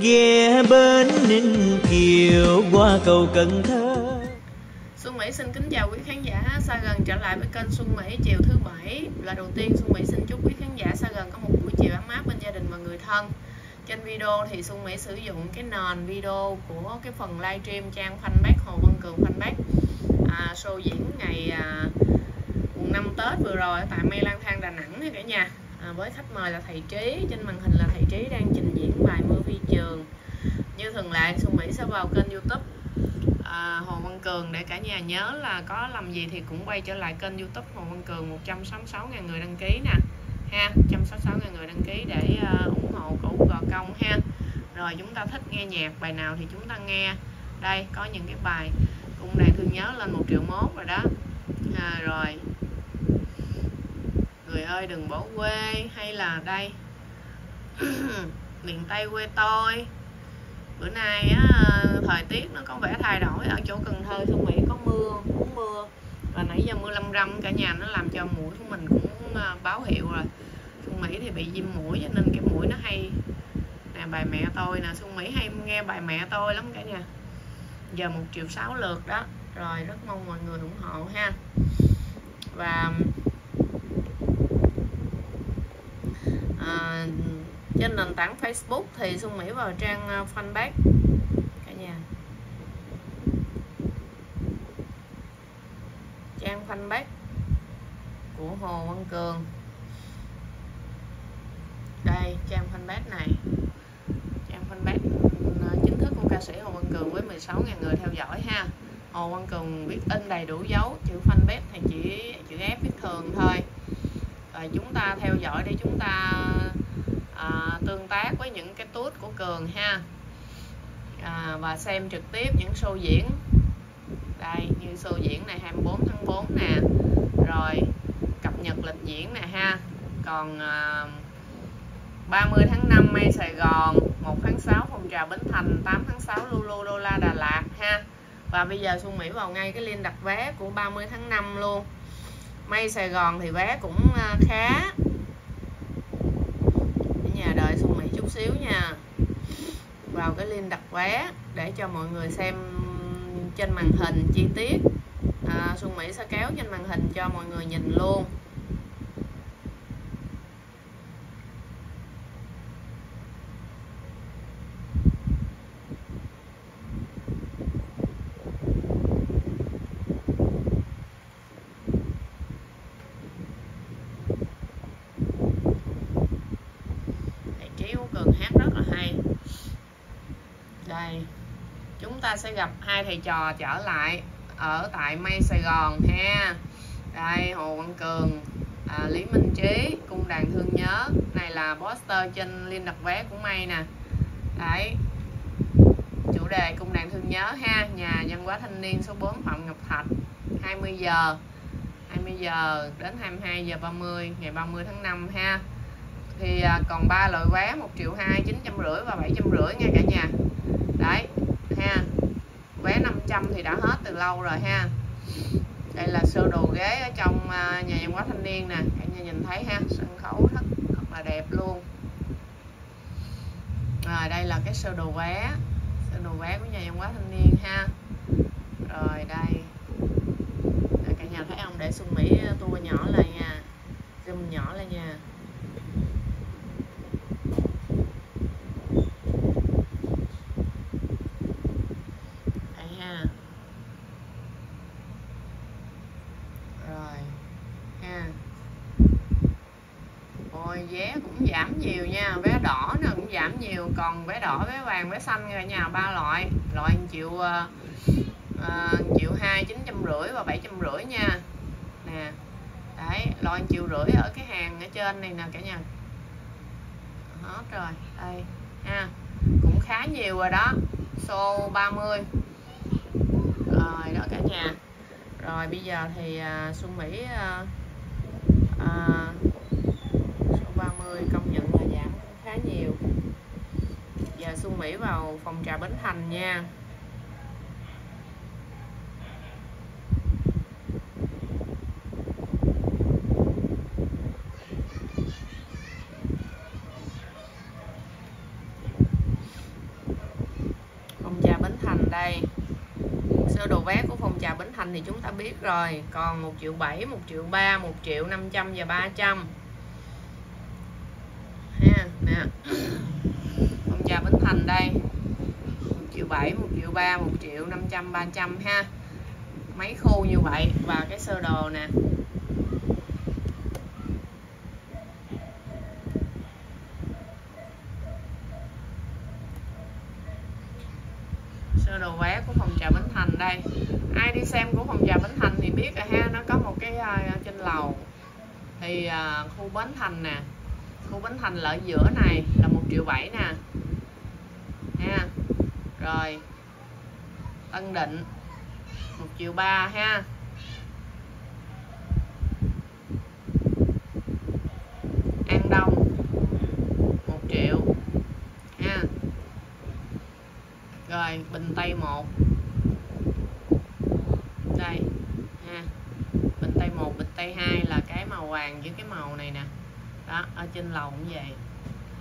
ghé bến ninh kiều qua cầu cần thơ. Xuân Mỹ xin kính chào quý khán giả xa gần trở lại với kênh Xuân Mỹ chiều thứ bảy. Là đầu tiên Xuân Mỹ xin chúc quý khán giả xa gần có một buổi chiều ấm áp bên gia đình và người thân. Trên video thì Xuân Mỹ sử dụng cái nền video của cái phần livestream trang fanpage Hồ Văn Cường fanpage. À, show diễn ngày à, mùng 5 Tết vừa rồi tại Mây Lang Thang Đà Nẵng nha cả nhà à, với khách mời là thầy Trí trên màn hình là thầy Trí đang trình diễn bài Mưa Phi Trường. Như thường lệ Xuân Mỹ sẽ vào kênh YouTube. À, Hồ Văn Cường để cả nhà nhớ là có làm gì thì cũng quay trở lại kênh YouTube Hồ Văn Cường 166.000 người đăng ký nè. Ha 166.000 người đăng ký để uh, ủng hộ cổ gò công ha. Rồi chúng ta thích nghe nhạc bài nào thì chúng ta nghe. Đây có những cái bài cung đàn thương nhớ lên một triệu mốt rồi đó. À, rồi ơi đừng bỏ quê hay là đây? Miền tây quê tôi. Bữa nay á, thời tiết nó có vẻ thay đổi ở chỗ cần thơ xuân mỹ có mưa cũng mưa. Và nãy giờ mưa lâm râm cả nhà nó làm cho mũi của mình cũng ờ, báo hiệu rồi. Xuân mỹ thì bị viêm mũi cho nên cái mũi nó hay. Nè bài mẹ tôi nè xuân mỹ hay nghe bài mẹ tôi lắm cả nhà. Giờ một triệu sáu lượt đó. Rồi rất mong mọi người ủng hộ ha. Và à, trên nền tảng Facebook thì Xuân Mỹ vào trang ờ, fanpage. Cả nhà. Trang fanpage của Hồ Văn Cường. Đây trang fanpage này. Trang fanpage ờ, chính thức của ca sĩ Hồ Văn Cường với 16.000 người theo dõi ha. Hồ Văn Cường biết in đầy đủ dấu chữ fanpage thì chỉ chữ F viết thường thôi rồi chúng ta theo dõi để chúng ta à, tương tác với những cái tút của Cường ha. À, và xem trực tiếp những show diễn. Đây như show diễn này 24 tháng 4 nè. Rồi cập nhật lịch diễn nè ha. Còn à, 30 tháng 5 May Sài Gòn 1 tháng 6 Phong Trà Bến Thành 8 tháng 6 Lulu Đô La Đà Lạt ha. Và bây giờ Xuân Mỹ vào ngay cái link đặt vé của 30 tháng 5 luôn. May Sài Gòn thì vé cũng à, khá. Nhà đợi Xuân Mỹ chút xíu nha. Vào cái link đặt vé để cho mọi người xem trên màn hình chi tiết. À, Xuân Mỹ sẽ kéo trên màn hình cho mọi người nhìn luôn Cường hát rất là hay đây chúng ta sẽ gặp hai thầy trò trở lại ở tại May Sài Gòn ha. Đây Hồ Văn Cường à, Lý Minh Trí cung đàn thương nhớ. Này là poster trên liên đặt vé của May nè. Đấy chủ đề cung đàn thương nhớ ha. Nhà văn hóa thanh niên số 4 Phạm Ngọc Thạch 20 giờ 20 giờ đến 22 giờ 30 ngày 30 tháng 5 ha. Thì à, còn ba loại vé một triệu hai chín trăm rưỡi và bảy trăm rưỡi nha cả nhà. 100 thì đã hết từ lâu rồi ha. Đây là sơ đồ ghế ở trong à, nhà văn hóa thanh niên nè. Cả nhà nhìn thấy ha sân khấu rất, rất là đẹp luôn. Rồi đây là cái sơ đồ vé sơ đồ vé của nhà văn hóa thanh niên ha. Rồi đây. Cả nhà thấy không? Để xuân mỹ à, tua nhỏ lại nha zoom nhỏ lại nha đỏ với vàng với xanh cả nhà ba loại. Loại chịu chịu ờ, ờ, hai chín trăm rưỡi và bảy trăm rưỡi nha. Nè đấy loại chịu rưỡi ở cái hàng ở trên này nè cả nhà. Hết rồi đây ha cũng khá nhiều rồi đó. Xô 30 rồi đó cả nhà. Rồi bây giờ thì uh, Xuân Mỹ uh, uh, 30 công nhận là giảm khá nhiều là Xuân Mỹ vào phòng trà Bến Thành nha. Phòng trà Bến Thành đây. Sơ đồ vé của phòng trà Bến Thành thì chúng ta biết rồi, còn 1 triệu 7 1 triệu 3 1 triệu 500 và 300 ha, nè trà trào Bến Thành đây. 1 triệu 7 1 triệu 3 1 triệu 500 300 ha. Mấy khu như vậy và cái sơ đồ nè. Sơ đồ vé của phòng trà Bến Thành đây. Ai đi xem của phòng trà Bến Thành thì biết rồi ha nó có một cái uh, trên lầu. Thì uh, khu Bến Thành nè. Khu Bến Thành là ở giữa này là một triệu bảy nè rồi. Tân Định. Một triệu ba ha. An Đông. Một triệu ha. Rồi, Bình Tây 1 đây, ha. Bình Tây 1 Bình Tây 2 là cái màu vàng với cái màu này nè. Đó, ở trên lầu cũng vậy.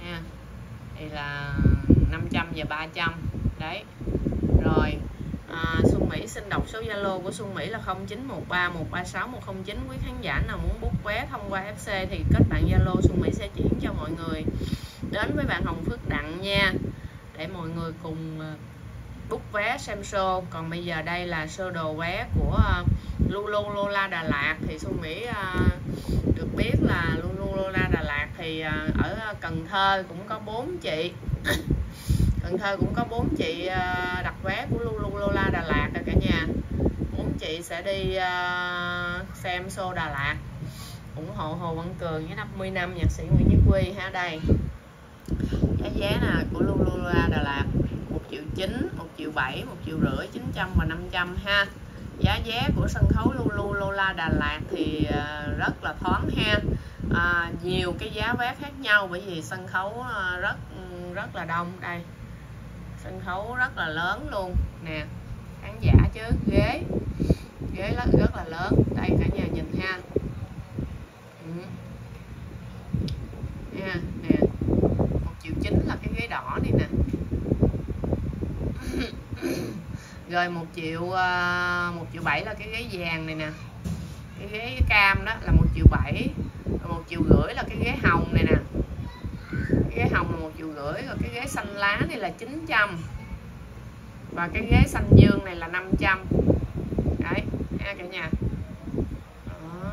Ha. Thì là 500 và 300 đấy. Rồi à, Xuân Mỹ xin đọc số Zalo của Xuân Mỹ là 0913 136 109 quý khán giả nào muốn bút vé thông qua FC thì kết bạn Zalo Xuân Mỹ sẽ chuyển cho mọi người. Đến với bạn Hồng Phước Đặng nha. Để mọi người cùng à, bút vé xem show. Còn bây giờ đây là sơ đồ vé của à, Lulu Lola Đà Lạt. Thì Xuân Mỹ à, được biết là Lulu Lola Đà Lạt thì ở Cần Thơ cũng có bốn chị. Cần Thơ cũng có bốn chị ờ, đặt vé của Lulu Lola Đà Lạt rồi cả nhà. Bốn chị sẽ đi ờ, xem show Đà Lạt. Ủng hộ Hồ Văn Cường với 50 năm nhạc sĩ Nguyễn Nhất Quy ha đây. Cái giá là nè của Lulu Lola Đà Lạt 1 triệu 9, 1 triệu 7, 1 triệu rưỡi, 900 và 500 ha. Giá vé của sân khấu Lulu Lola Đà Lạt thì ờ, rất là thoáng ha. À, nhiều cái giá vé khác nhau bởi vì sân khấu rất rất là đông đây sân khấu rất là lớn luôn. Nè khán giả chứ ghế. Ghế rất, rất là lớn. Đây cả nhà nhìn ha. Ừ. nha nè. Một triệu chín là cái ghế đỏ này nè. Rồi một triệu à, một triệu bảy là cái ghế vàng này nè. Cái ghế cam đó là một triệu bảy. Một triệu rưỡi là cái ghế hồng này nè cái ghế hồng là một triệu rưỡi rồi cái ghế xanh lá này là 900 và cái ghế xanh dương này là 500 đấy nha cả nhà. Đó.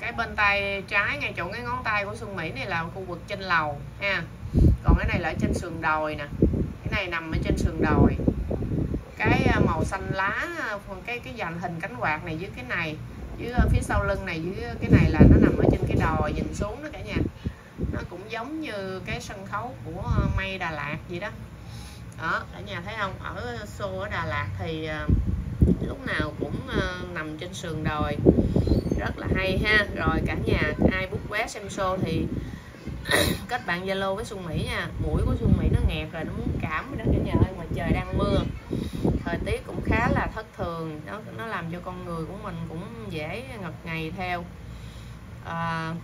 cái bên tay trái ngay chỗ cái ngón tay của Xuân Mỹ này là khu vực trên lầu, ha. Còn cái này là ở trên sườn đồi nè. Cái này nằm ở trên sườn đồi. Cái à, màu xanh lá à, cái cái dàn hình cánh quạt này dưới cái này, dưới à, phía sau lưng này, dưới cái này là nó nằm ở trên cái đồi nhìn xuống đó cả nhà cũng giống như cái sân khấu của ờ, mây Đà Lạt vậy đó. Đó cả nhà thấy không? Ở xô ở Đà Lạt thì ờ, lúc nào cũng ờ, nằm trên sườn đồi. Rất là hay ha. Rồi cả nhà ai bút vé xem show thì kết bạn Zalo với Xuân Mỹ nha. Mũi của Xuân Mỹ nó nghẹt rồi nó muốn cảm đó cả nhà ơi mà trời đang mưa. Thời tiết cũng khá là thất thường. Nó nó làm cho con người của mình cũng dễ ngập ngày theo. À,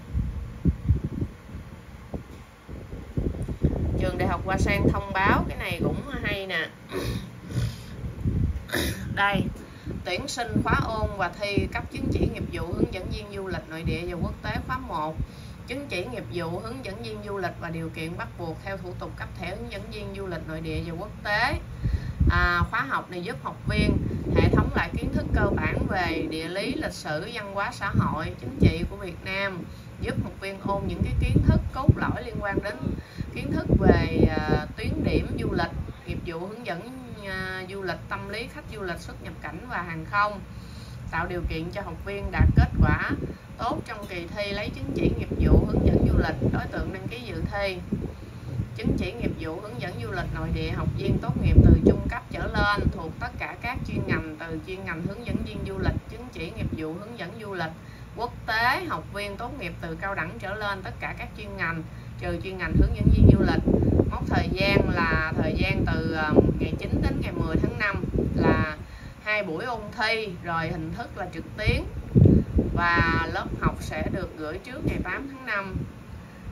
trường đại học Hoa sen thông báo cái này cũng hay nè. Đây tuyển sinh khóa ôn và thi cấp chứng chỉ nghiệp vụ hướng dẫn viên du lịch nội địa và quốc tế khóa 1 chứng chỉ nghiệp vụ hướng dẫn viên du lịch và điều kiện bắt buộc theo thủ tục cấp thẻ hướng dẫn viên du lịch nội địa và quốc tế. À, khóa học này giúp học viên hệ thống lại kiến thức cơ bản về địa lý lịch sử văn hóa xã hội chính trị của Việt Nam giúp học viên ôn những cái kiến thức cốt lõi liên quan đến kiến thức về à, tuyến điểm du lịch nghiệp vụ hướng dẫn à, du lịch tâm lý khách du lịch xuất nhập cảnh và hàng không tạo điều kiện cho học viên đạt kết quả tốt trong kỳ thi lấy chứng chỉ nghiệp vụ hướng dẫn du lịch đối tượng đăng ký dự thi. Chứng chỉ nghiệp vụ hướng dẫn du lịch nội địa học viên tốt nghiệp từ trung cấp trở lên thuộc tất cả các chuyên ngành từ chuyên ngành hướng dẫn viên du lịch chứng chỉ nghiệp vụ hướng dẫn du lịch quốc tế học viên tốt nghiệp từ cao đẳng trở lên tất cả các chuyên ngành trừ chuyên ngành hướng dẫn viên du lịch. Mốc thời gian là thời gian từ ờ, ngày 9 đến ngày 10 tháng 5 là hai buổi ôn thi rồi hình thức là trực tuyến. Và lớp học sẽ được gửi trước ngày 8 tháng 5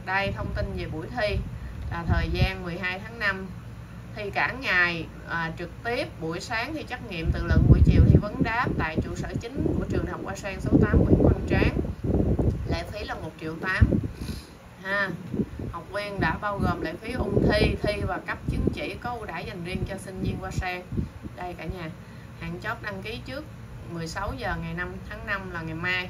đây thông tin về buổi thi là thời gian 12 tháng 5 thi cả ngày à, trực tiếp buổi sáng thì trắc nghiệm tự luận buổi chiều thi vấn đáp tại trụ sở chính sang trường số 8 Nguyễn Văn Tráng. Lệ phí là 1 triệu 8 ha học viên đã bao gồm lệ phí ôn thi thi và cấp chứng chỉ có ưu đãi dành riêng cho sinh viên qua sang đây cả nhà hạn chót đăng ký trước 16 giờ ngày 5 tháng 5 là ngày mai.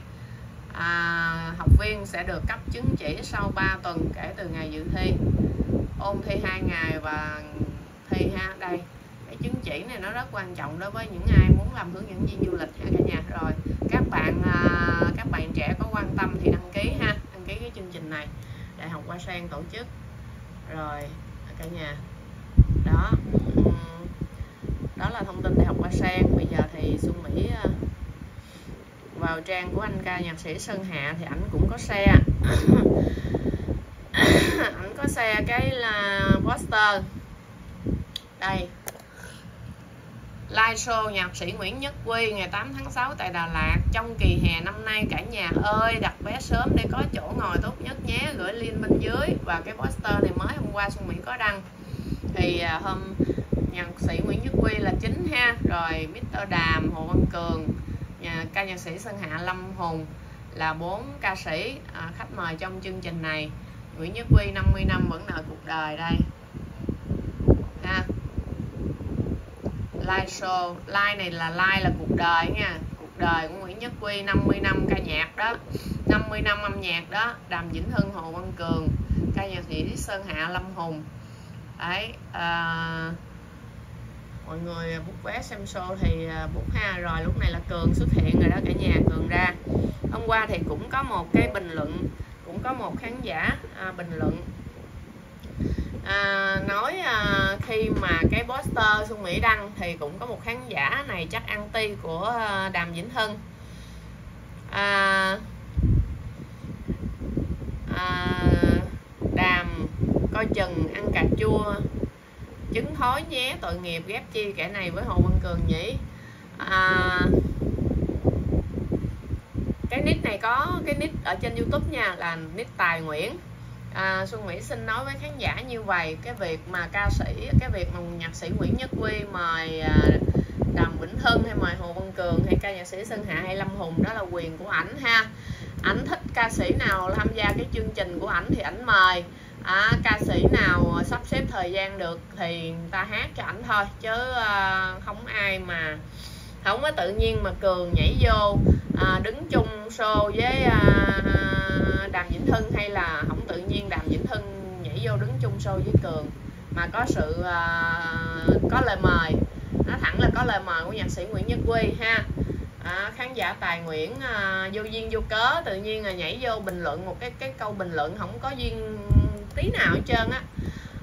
À, học viên sẽ được cấp chứng chỉ sau 3 tuần kể từ ngày dự thi. Ôn thi 2 ngày và thi ha đây. Cái chứng chỉ này nó rất quan trọng đối với những ai muốn làm hướng dẫn viên du lịch ha cả nhà. Rồi các bạn à, các bạn trẻ có quan tâm thì đăng ký ha đăng ký cái chương trình này. Đại học hoa sen tổ chức. Rồi à, cả nhà. Đó đó là thông tin đại học hoa sen. Bây giờ thì xuân mỹ à, vào trang của anh ca nhạc sĩ sơn hạ thì ảnh cũng có xe ảnh có xe cái là poster. Đây live show nhạc sĩ Nguyễn Nhất Quy ngày 8 tháng 6 tại Đà Lạt. Trong kỳ hè năm nay cả nhà ơi đặt vé sớm để có chỗ ngồi tốt nhất nhé. Gửi link bên dưới. Và cái poster này mới hôm qua Xuân Mỹ có đăng. Thì à, hôm nhạc sĩ Nguyễn Nhất Quy là chính ha. Rồi Mr Đàm Hồ Văn Cường nhà ca nhạc sĩ Sơn Hạ Lâm Hùng là bốn ca sĩ à, khách mời trong chương trình này. Nguyễn Nhất Quy 50 năm vẫn nợ cuộc đời đây ha live show. Live này là live là cuộc đời nha. Cuộc đời của Nguyễn Nhất Quy 50 năm ca nhạc đó. 50 năm âm nhạc đó. Đàm Vĩnh Hưng Hồ Văn Cường ca nhạc sĩ Sơn Hạ Lâm Hùng. Đấy à, mọi người bút vé xem show thì à, bút ha. Rồi lúc này là cường xuất hiện rồi đó cả nhà cường ra. Hôm qua thì cũng có một cái bình luận cũng có một khán giả à, bình luận à, nói à, khi mà cái poster Xuân Mỹ đăng thì cũng có một khán giả này chắc anti của ờ, Đàm Vĩnh Hưng. À, à, Đàm coi chừng ăn cà chua chứng thối nhé tội nghiệp ghép chi kẻ này với Hồ Văn Cường nhỉ? À, cái nick này có cái nick ở trên YouTube nha là nick Tài Nguyễn à, Xuân Mỹ xin nói với khán giả như vậy cái việc mà ca sĩ cái việc mà nhạc sĩ Nguyễn Nhất Quy mời à, Đàm Vĩnh Hưng hay mời Hồ Văn Cường hay ca nhạc sĩ Sơn Hạ hay Lâm Hùng đó là quyền của ảnh ha. Ảnh thích ca sĩ nào tham gia cái chương trình của ảnh thì ảnh mời. À, ca sĩ nào sắp xếp thời gian được thì ta hát cho ảnh thôi chứ à, không ai mà không có tự nhiên mà cường nhảy vô à, đứng chung show với à, đàm vĩnh hưng hay là không tự nhiên đàm vĩnh hưng nhảy vô show với cường. Mà có sự uh, có lời mời. Nó thẳng là có lời mời của nhạc sĩ nguyễn nhất quy ha. À, khán giả tài nguyễn à, vô duyên vô cớ tự nhiên là nhảy vô bình luận một cái cái câu bình luận không có duyên tí nào hết trơn á.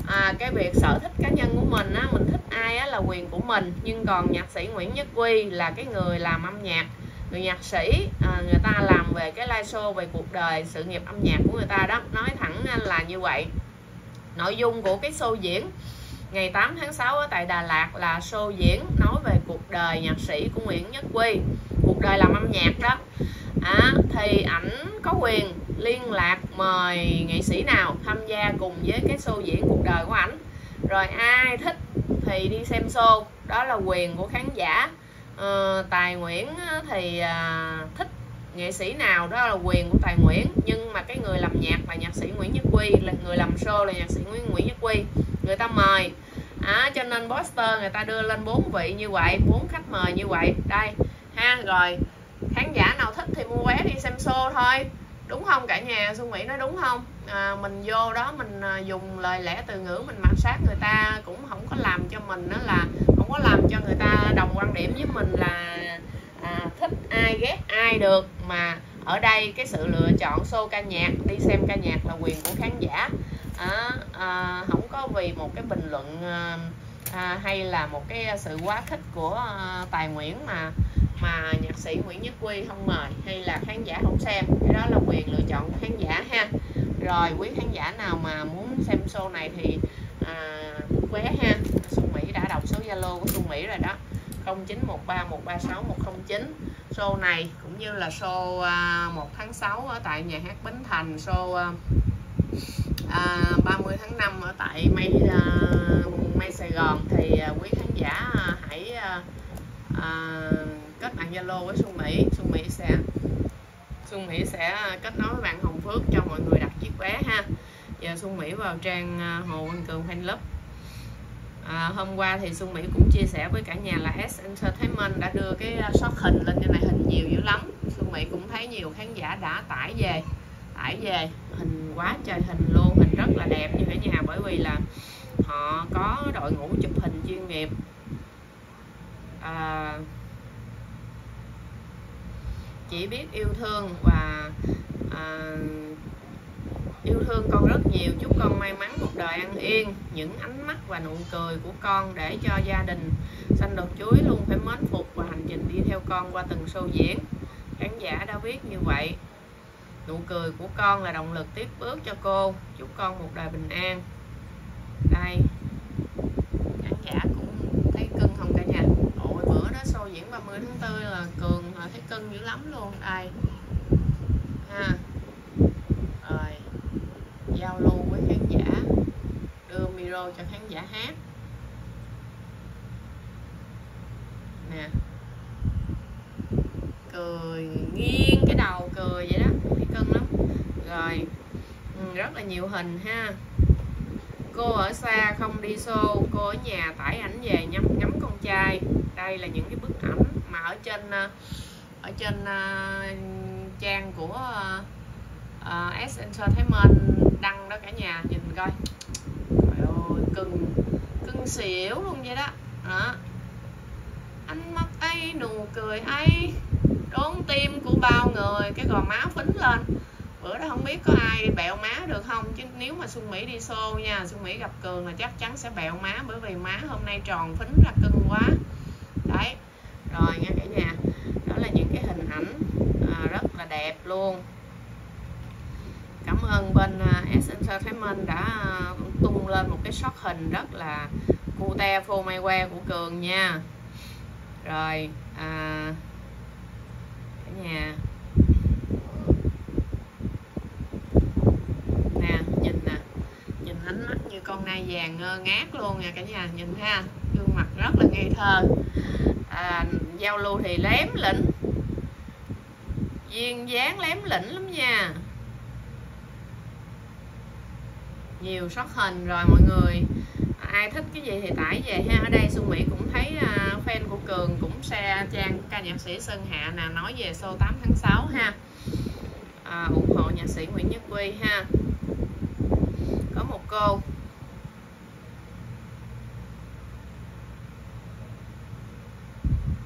À, cái việc sở thích cá nhân của mình á mình thích ai á là quyền của mình. Nhưng còn nhạc sĩ Nguyễn Nhất Quy là cái người làm âm nhạc. Người nhạc sĩ à, người ta làm về cái live show về cuộc đời sự nghiệp âm nhạc của người ta đó. Nói thẳng là như vậy nội dung của cái show diễn ngày 8 tháng 6 ở tại Đà Lạt là show diễn nói về cuộc đời nhạc sĩ của Nguyễn Nhất Quy. Cuộc đời làm âm nhạc đó. À, thì ảnh có quyền liên lạc mời nghệ sĩ nào tham gia cùng với cái show diễn cuộc đời của ảnh. Rồi ai thích thì đi xem show. Đó là quyền của khán giả. Ờ, tài nguyễn thì à, thích nghệ sĩ nào đó là quyền của tài nguyễn. Nhưng mà cái người làm nhạc là nhạc sĩ nguyễn nhất quy là người làm show là nhạc sĩ nguyễn nguyễn nhất quy. Người ta mời. À, cho nên poster người ta đưa lên bốn vị như vậy bốn khách mời như vậy. Đây ha rồi khán giả nào thích thì mua vé đi xem show thôi. Đúng không cả nhà? Xuân mỹ nói đúng không? À, mình vô đó mình à, dùng lời lẽ từ ngữ mình mặc sát người ta cũng không có làm cho mình đó là không có làm cho người ta đồng quan điểm với mình là à, thích ai ghét ai được mà ở đây cái sự lựa chọn show ca nhạc đi xem ca nhạc là quyền của khán giả. À, à, không có vì một cái bình luận à, à, hay là một cái sự quá khích của à, tài nguyễn mà mà nhạc sĩ Nguyễn Nhất Quy không mời hay là khán giả không xem. Cái đó là quyền lựa chọn của khán giả ha. Rồi quý khán giả nào mà muốn xem show này thì à, vé ha. Xuân Mỹ đã đọc số Zalo của Xuân Mỹ rồi đó. 0913136109 show này cũng như là show à, 1 tháng 6 ở tại nhà hát Bến Thành, show à, à, 30 tháng 5 ở tại Mây Mây Sài Gòn. Thì quý khán giả hãy kết bạn Zalo với Xuân Mỹ. Xuân Mỹ sẽ, Xuân Mỹ sẽ kết nối với bạn Hồng Phước cho mọi người đặt chiếc vé ha. Giờ Xuân Mỹ vào trang Hồ Văn Cường Fan Club à, hôm qua thì Xuân Mỹ cũng chia sẻ với cả nhà là S Entertainment đã đưa cái à, shot hình lên trên này hình nhiều dữ lắm. Xuân Mỹ cũng thấy nhiều khán giả đã tải về tải về. Hình quá trời hình luôn hình rất là đẹp như cả nhà bởi vì là họ có đội ngũ chụp hình chuyên nghiệp. À, chỉ biết yêu thương và à, yêu thương con rất nhiều. Chúc con may mắn một đời an yên những ánh mắt và nụ cười của con để cho gia đình xanh đột chuối luôn phải mến phục và hành trình đi theo con qua từng show diễn. Khán giả đã viết như vậy. Nụ cười của con là động lực tiếp bước cho cô. Chúc con một đời bình an. Đây. Khán giả cũng thấy cưng không cả nhà? Ôi, bữa đó show diễn 30 tháng 4 là cường là thấy cưng dữ lắm luôn. Đây ha rồi giao lưu với khán giả đưa micro cho khán giả hát. Nè. Cười nghiêng cái đầu cười vậy đó thấy cưng lắm. Rồi ừ, rất là nhiều hình ha. Cô ở xa không đi show cô ở nhà tải ảnh về nhắm ngắm con trai. Đây là những cái bức ảnh mà ở trên ờ, ở trên uh, trang của uh, uh, S Entertainment đăng đó cả nhà nhìn coi cưng cưng xỉu luôn vậy đó. Đó. Anh mắt ấy nụ cười ấy đốn tim của bao người cái gò má phính lên. Bữa đó không biết có ai bẹo má được không chứ nếu mà Xuân Mỹ đi xô nha Xuân Mỹ gặp Cường là chắc chắn sẽ bẹo má bởi vì má hôm nay tròn phính ra cưng quá. Đấy. Rồi nha cả nhà đó là những cái hình ảnh à, rất là đẹp luôn. Cảm ơn bên uh, S Entertainment đã uh, tung lên một cái shot hình rất là cute phô mai que của Cường nha. Rồi à, cả nhà. Nè nhìn nè nhìn ánh mắt như con nai vàng ngơ ngác luôn nha cả nhà nhìn ha gương mặt rất là ngây thơ. À, giao lưu thì lém lĩnh duyên dáng lém lĩnh lắm nha. Nhiều shot hình rồi mọi người. Ai thích cái gì thì tải về ha. Ở đây Xuân Mỹ cũng thấy uh, fan của Cường cũng share trang ca nhạc sĩ Sơn Hạ nè nói về show 8 tháng 6 ha. À, ủng hộ nhạc sĩ Nguyễn Nhất Quy ha. Có một cô.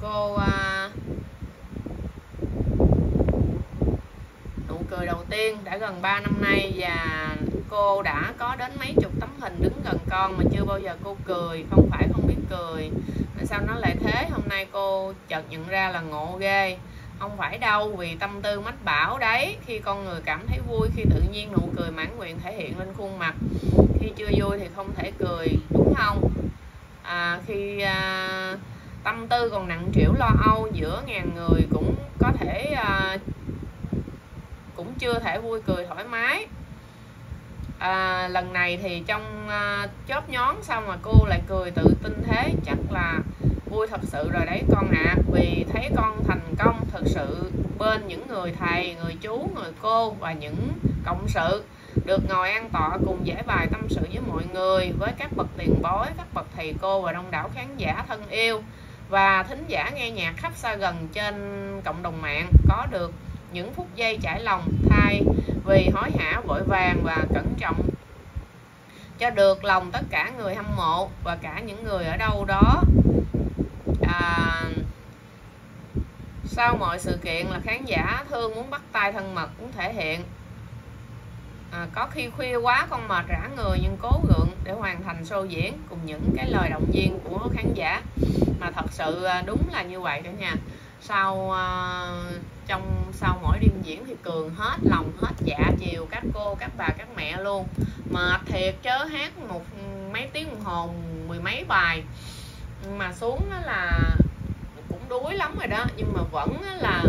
Cô à, nụ cười đầu tiên đã gần 3 năm nay và cô đã có đến mấy chục tấm hình đứng gần con mà chưa bao giờ cô cười không phải không biết cười. Tại sao nó lại thế? Hôm nay cô chợt nhận ra là ngộ ghê. Không phải đâu vì tâm tư mách bảo đấy. Khi con người cảm thấy vui khi tự nhiên nụ cười mãn nguyện thể hiện lên khuôn mặt. Khi chưa vui thì không thể cười đúng không? À, khi à, tâm tư còn nặng trĩu lo âu giữa ngàn người cũng có thể à, cũng chưa thể vui cười thoải mái à, lần này thì trong à, chớp nhón xong mà cô lại cười tự tin thế chắc là vui thật sự rồi đấy con ạ. À, vì thấy con thành công thật sự bên những người thầy người chú người cô và những cộng sự. Được ngồi an tọa cùng giải bài tâm sự với mọi người với các bậc tiền bối các bậc thầy cô và đông đảo khán giả thân yêu. Và thính giả nghe nhạc khắp xa gần trên cộng đồng mạng có được những phút giây trải lòng thay vì hối hả vội vàng và cẩn trọng. Cho được lòng tất cả người hâm mộ và cả những người ở đâu đó. À, sau mọi sự kiện là khán giả thương muốn bắt tay thân mật muốn thể hiện. À, có khi khuya quá con mệt rã người nhưng cố gượng để hoàn thành show diễn cùng những cái lời động viên của khán giả. Mà thật sự à, đúng là như vậy cả nhà sau uh, trong sau mỗi đêm diễn thì cường hết lòng hết dạ chiều các cô các bà các mẹ luôn. Mệt thiệt chớ hát một mấy tiếng đồng hồ mười mấy bài. Mà xuống là cũng đuối lắm rồi đó nhưng mà vẫn là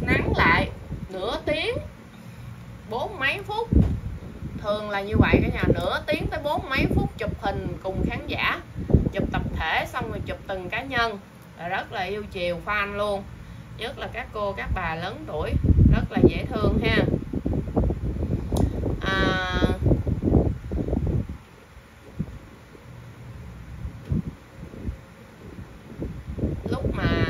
nắng lại nửa tiếng bốn mấy phút. Thường là như vậy cả nhà nửa tiếng tới bốn mấy phút chụp hình cùng khán giả chụp tập thể xong rồi chụp từng cá nhân là rất là yêu chiều fan luôn. Nhất là các cô các bà lớn tuổi rất là dễ thương ha. À, lúc mà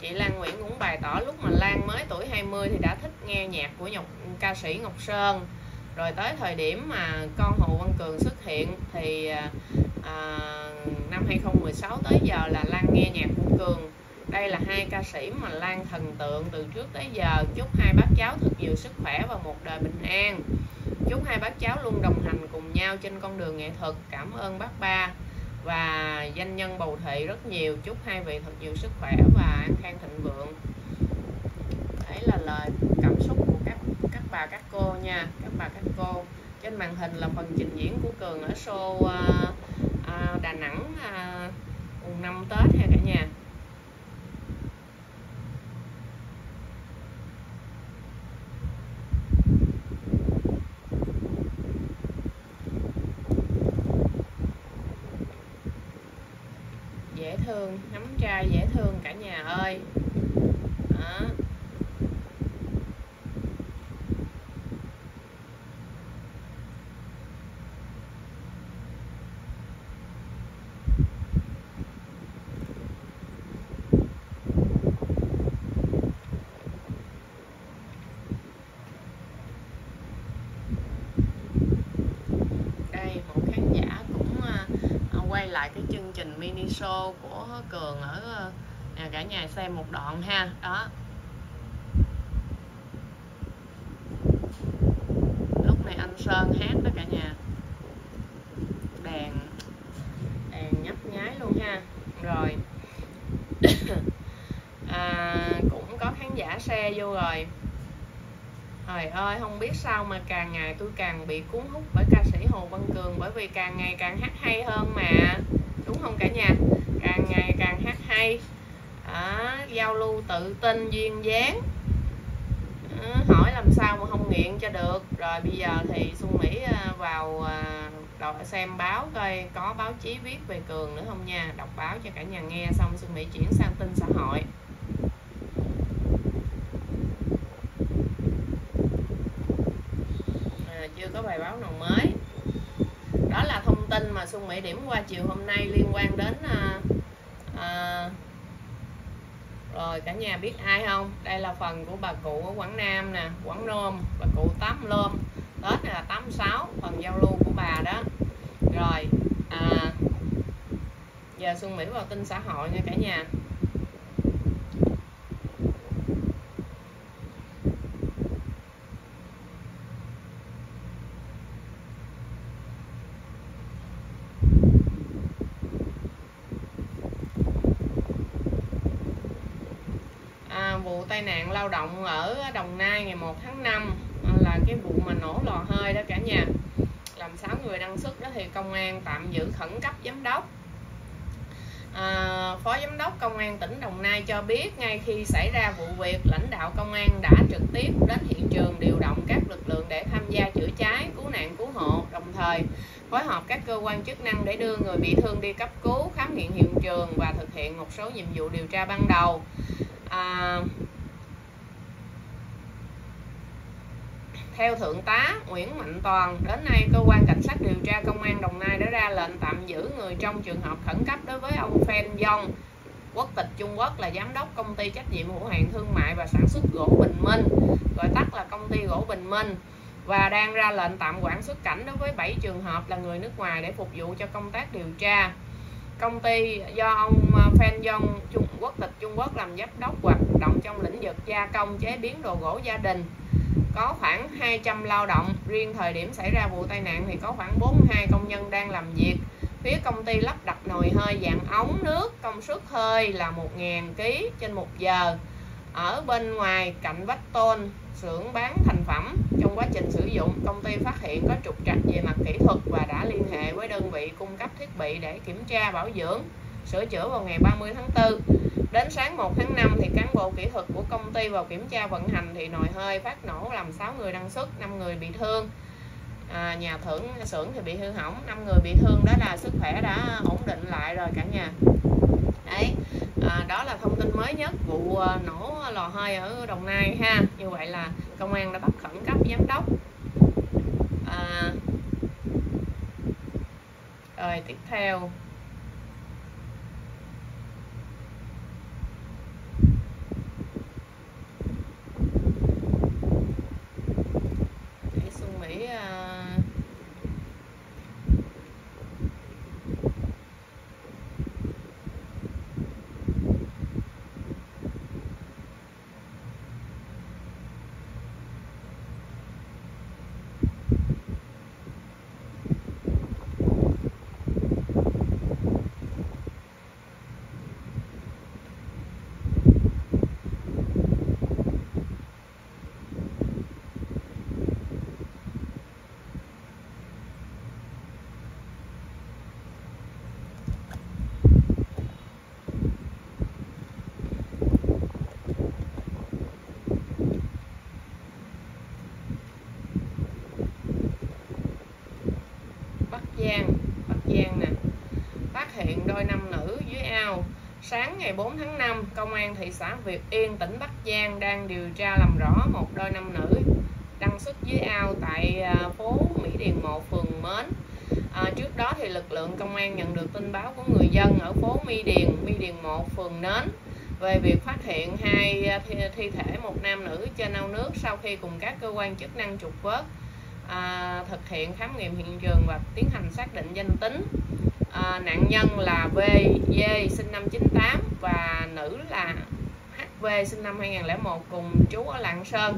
chị Lan Nguyễn cũng bày tỏ lúc mà Lan mới tuổi 20 thì đã thích nghe nhạc của nhọc ca sĩ Ngọc Sơn. Rồi tới thời điểm mà con Hồ Văn Cường xuất hiện thì à, à năm 2016 tới giờ là Lan nghe nhạc của Cường. Đây là hai ca sĩ mà Lan thần tượng từ trước tới giờ. Chúc hai bác cháu thật nhiều sức khỏe và một đời bình an. Chúc hai bác cháu luôn đồng hành cùng nhau trên con đường nghệ thuật. Cảm ơn bác ba và danh nhân bầu thị rất nhiều. Chúc hai vị thật nhiều sức khỏe và an khang thịnh vượng. Đấy là lời cảm xúc của các các bà các cô nha các bà các cô. Trên màn hình là phần trình diễn của cường ở show uh, đà nẵng à, mùng năm tết ha cả nhà. Dễ thương nắm trai dễ thương cả nhà ơi đó đây một khán giả cũng uh, quay lại cái chương trình mini show của cường ở ờ, nhà cả nhà xem một đoạn ha. Đó. Lúc này anh sơn hát đó cả nhà. Đèn đèn nhấp nháy luôn ha. Rồi. À, cũng có khán giả xe vô rồi. Trời ơi, không biết sao mà càng ngày tôi càng bị cuốn hút bởi ca sĩ Hồ Văn Cường Bởi vì càng ngày càng hát hay hơn mà. Đúng không cả nhà? Càng ngày càng hát hay. À, Giao lưu tự tin, duyên dáng. À, Hỏi làm sao mà không nghiện cho được. Rồi bây giờ thì Xuân Mỹ à, vào à, đọc xem báo coi có báo chí viết về Cường nữa không nha. Đọc báo cho cả nhà nghe xong Xuân Mỹ chuyển sang tin xã hội. À, chưa có bài báo nào mới đó là thông tin mà Xuân Mỹ điểm qua chiều hôm nay liên quan đến à, à, rồi cả nhà biết ai không? Đây là phần của bà cụ ở Quảng Nam nè Quảng Nôm bà cụ tám lôm. Tết này là 86 phần giao lưu của bà đó. Rồi à, giờ Xuân Mỹ vào tin xã hội nha cả nhà vụ tai nạn lao động ở Đồng Nai ngày 1 tháng 5 ờ, là cái vụ mà nổ lò hơi đó cả nhà. Làm 6 người đăng xuất đó thì công an tạm giữ khẩn cấp giám đốc. À, phó giám đốc công an tỉnh Đồng Nai cho biết ngay khi xảy ra vụ việc lãnh đạo công an đã trực tiếp đến hiện trường điều động các lực lượng để tham gia chữa cháy cứu nạn cứu hộ. Đồng thời phối hợp các cơ quan chức năng để đưa người bị thương đi cấp cứu khám nghiệm hiện trường và thực hiện một số nhiệm vụ điều tra ban đầu. À, theo thượng tá Nguyễn Mạnh Toàn đến nay cơ quan cảnh sát điều tra công an Đồng Nai đã ra lệnh tạm giữ người trong trường hợp khẩn cấp đối với ông Phan Dông, quốc tịch Trung Quốc là giám đốc công ty trách nhiệm hữu hạn thương mại và sản xuất gỗ Bình Minh gọi tắt là công ty gỗ Bình Minh và đang ra lệnh tạm quản xuất cảnh đối với 7 trường hợp là người nước ngoài để phục vụ cho công tác điều tra. Công ty do ông ờ, Phan Dông Trung Quốc tịch Trung Quốc làm giám đốc hoạt động trong lĩnh vực gia công chế biến đồ gỗ gia đình có khoảng 200 lao động. Riêng thời điểm xảy ra vụ tai nạn thì có khoảng 42 công nhân đang làm việc. Phía công ty lắp đặt nồi hơi dạng ống nước, công suất hơi là 1.000 kg trên một giờ. Ở bên ngoài cạnh vách tôn, xưởng bán thành phẩm. Trong quá trình sử dụng, công ty phát hiện có trục trặc về mặt kỹ thuật và đã liên hệ với đơn vị cung cấp thiết bị để kiểm tra, bảo dưỡng sửa chữa vào ngày 30 tháng 4 đến sáng 1 tháng 5 thì cán bộ kỹ thuật của công ty vào kiểm tra vận hành thì nồi hơi phát nổ làm 6 người đăng xuất 5 người bị thương. À, nhà thưởng xưởng thì bị hư hỏng 5 người bị thương đó là sức khỏe đã ổn định lại rồi cả nhà. Đấy à, đó là thông tin mới nhất vụ à, nổ lò hơi ở đồng nai ha. Như vậy là công an đã bắt khẩn cấp giám đốc. À, rồi tiếp theo. Sáng ngày 4 tháng 5, Công an thị xã Việt Yên, tỉnh Bắc Giang đang điều tra làm rõ một đôi nam nữ đăng xuất dưới ao tại à, phố Mỹ Điền 1, phường Mến. À, trước đó thì lực lượng công an nhận được tin báo của người dân ở phố Mỹ Điền, Mỹ Điền 1, phường Nến về việc phát hiện hai à, thi, thi thể một nam nữ trên ao nước sau khi cùng các cơ quan chức năng trục vớt à, thực hiện khám nghiệm hiện trường và tiến hành xác định danh tính nạn nhân là V D sinh năm 98 và nữ là HV sinh năm 2001 cùng chú ở Lạng Sơn.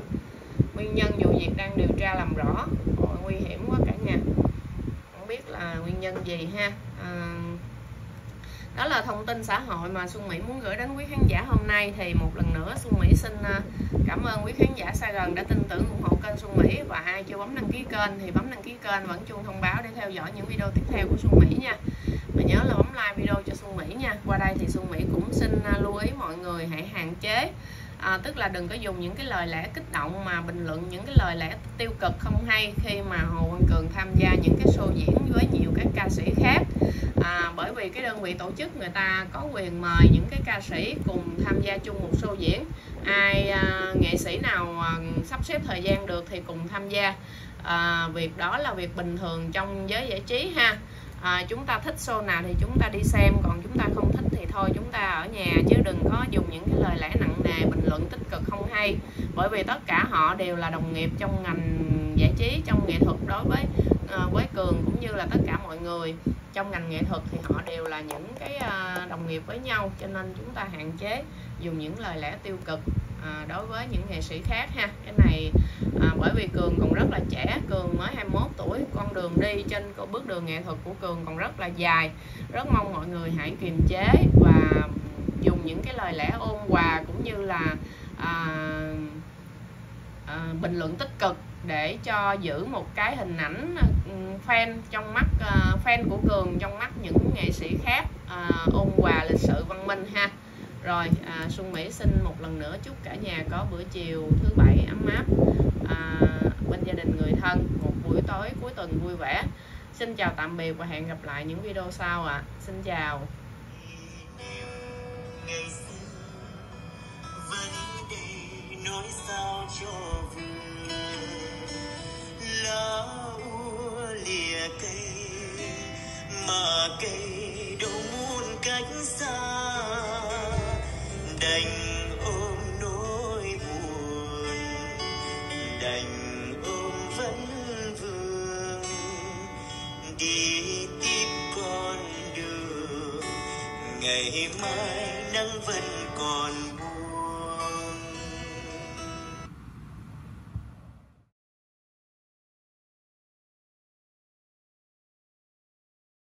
Nguyên nhân vụ việc đang điều tra làm rõ Ôi, nguy hiểm quá cả nhà. Không biết là nguyên nhân gì ha. À, đó là thông tin xã hội mà Xuân Mỹ muốn gửi đến quý khán giả hôm nay. Thì một lần nữa Xuân Mỹ xin à, cảm ơn quý khán giả xa gần đã tin tưởng ủng hộ kênh Xuân Mỹ. Và ai chưa bấm đăng ký kênh thì bấm đăng ký kênh vẫn chuông thông báo để theo dõi những video tiếp theo của Xuân Mỹ nha nhớ là bấm like video cho Xuân Mỹ nha. Qua đây thì Xuân Mỹ cũng xin à, lưu ý mọi người hãy hạn chế à, tức là đừng có dùng những cái lời lẽ kích động mà bình luận những cái lời lẽ tiêu cực không hay khi mà Hồ Văn Cường tham gia những cái show diễn với nhiều các ca sĩ khác. À, bởi vì cái đơn vị tổ chức người ta có quyền mời những cái ca sĩ cùng tham gia chung một show diễn. Ai à, nghệ sĩ nào à, sắp xếp thời gian được thì cùng tham gia. À, việc đó là việc bình thường trong giới giải trí ha à, chúng ta thích show nào thì chúng ta đi xem còn chúng ta không thích thì thôi chúng ta ở nhà chứ đừng có dùng những cái lời lẽ nặng nề bình luận tích cực không hay. Bởi vì tất cả họ đều là đồng nghiệp trong ngành giải trí trong nghệ thuật đối với ờ, với cường cũng như là tất cả mọi người. Trong ngành nghệ thuật thì họ đều là những cái ờ, đồng nghiệp với nhau cho nên chúng ta hạn chế dùng những lời lẽ tiêu cực à, đối với những nghệ sĩ khác ha. Cái này à, bởi vì cường còn rất là trẻ cường mới 21 tuổi con đường đi trên bước đường nghệ thuật của cường còn rất là dài. Rất mong mọi người hãy kiềm chế và dùng những cái lời lẽ ôn hòa cũng như là à, à, bình luận tích cực để cho giữ một cái hình ảnh à, fan trong mắt uh, fan của cường trong mắt những nghệ sĩ khác uh, ôn hòa lịch sự văn minh ha rồi à, Xuân Mỹ xin một lần nữa chúc cả nhà có bữa chiều thứ bảy ấm áp à, bên gia đình người thân một buổi tối cuối tuần vui vẻ xin chào tạm biệt và hẹn gặp lại những video sau ạ à. xin chào nói sao cho vừa lá lìa cây mà cây đâu muốn cách xa đành ôm nỗi buồn, đành ôm vẫn vương. Đi tiếp con đường, ngày mai nắng vẫn còn